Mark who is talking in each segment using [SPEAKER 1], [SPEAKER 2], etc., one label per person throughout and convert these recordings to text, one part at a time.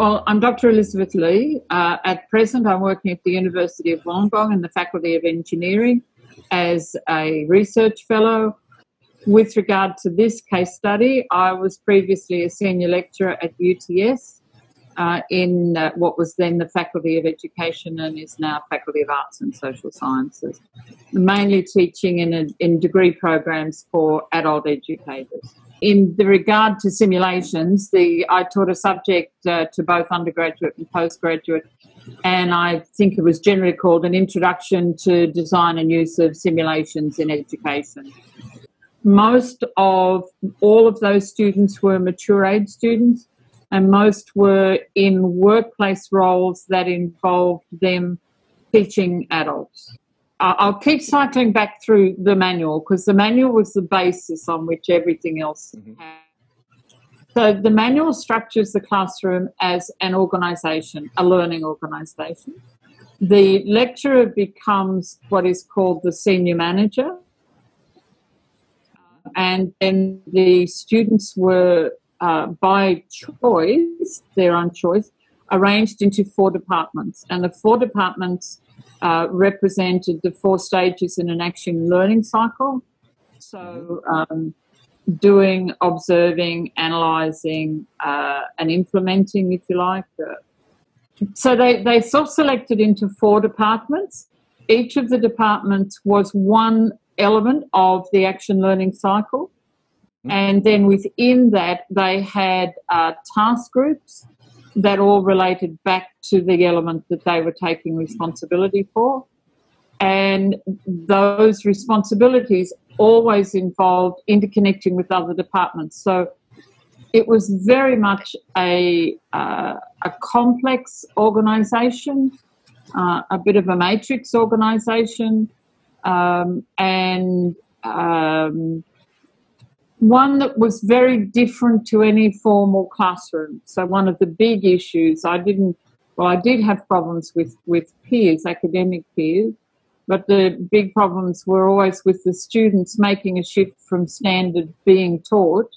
[SPEAKER 1] Well, I'm Dr. Elyssebeth Leigh. Uh, at present, I'm working at the University of Wollongong in the Faculty of Engineering as a research fellow. With regard to this case study, I was previously a senior lecturer at UTS uh, in uh, what was then the Faculty of Education and is now Faculty of Arts and Social Sciences, mainly teaching in, in degree programs for adult educators. In the regard to simulations, the I taught a subject uh, to both undergraduate and postgraduate, and I think it was generally called an introduction to design and use of simulations in education. Most of all of those students were mature age students, and most were in workplace roles that involved them teaching adults. I'll keep cycling back through the manual because the manual was the basis on which everything else mm-hmm. So the manual structures the classroom as an organisation, a learning organisation. The lecturer becomes what is called the senior manager, and then the students were, uh, by choice, their own choice, arranged into four departments, and the four departments uh, represented the four stages in an action learning cycle. So, um, doing, observing, analysing, uh, and implementing, if you like. So, they, they self selected into four departments. Each of the departments was one element of the action learning cycle. Mm-hmm. And then within that, they had uh, task groups that all related back to the element that they were taking responsibility for. And those responsibilities always involved interconnecting with other departments. So it was very much a, uh, a complex organisation, uh, a bit of a matrix organisation, um, and um, one that was very different to any formal classroom. So one of the big issues I didn't well I did have problems with with peers, academic peers, but the big problems were always with the students making a shift from standard being taught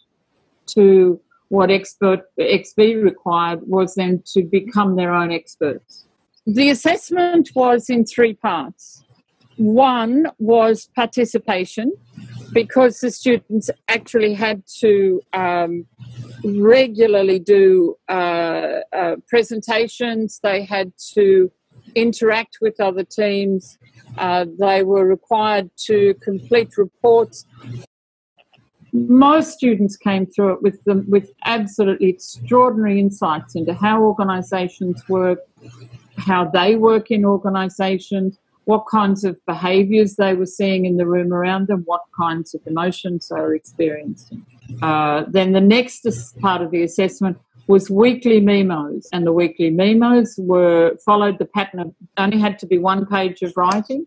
[SPEAKER 1] to what expert XB required was then to become their own experts. The assessment was in three parts. One was participation, because the students actually had to um, regularly do uh, uh, presentations, they had to interact with other teams, uh, they were required to complete reports. Most students came through it with them with absolutely extraordinary insights into how organisations work, how they work in organisations, what kinds of behaviours they were seeing in the room around them, what kinds of emotions they were experiencing. Uh, then the next part of the assessment was weekly memos, and the weekly memos were followed the pattern of only had to be one page of writing.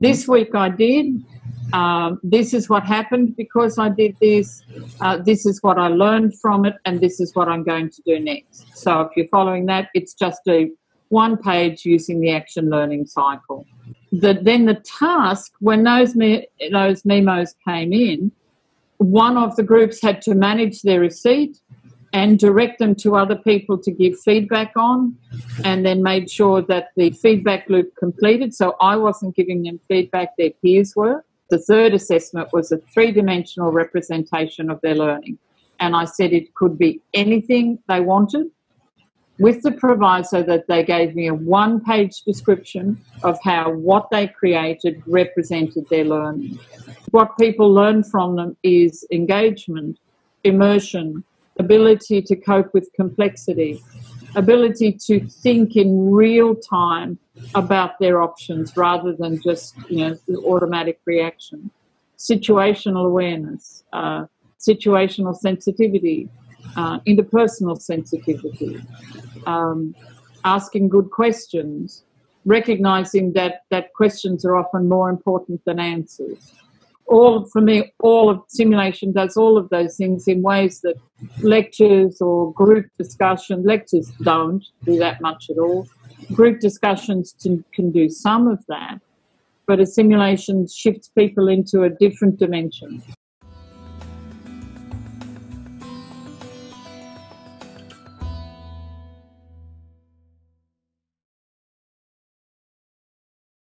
[SPEAKER 1] This week I did. Um, this is what happened because I did this. Uh, this is what I learned from it, and this is what I'm going to do next. So if you're following that, it's just a one page using the action learning cycle the, then the task, when those, me, those memos came in, one of the groups had to manage their receipt and direct them to other people to give feedback on, and then made sure that the feedback loop completed. So I wasn't giving them feedback, their peers were. The third assessment was a three dimensional representation of their learning. And I said it could be anything they wanted with the proviso that they gave me a one page description of how what they created represented their learning. What people learn from them is engagement, immersion, ability to cope with complexity, ability to think in real time about their options rather than just you know the automatic reaction, situational awareness, uh, situational sensitivity, uh, interpersonal sensitivity, um, asking good questions, recognizing that, that questions are often more important than answers. All for me, all of simulation does all of those things in ways that lectures or group discussion lectures don't do that much at all. Group discussions can do some of that, but a simulation shifts people into a different dimension.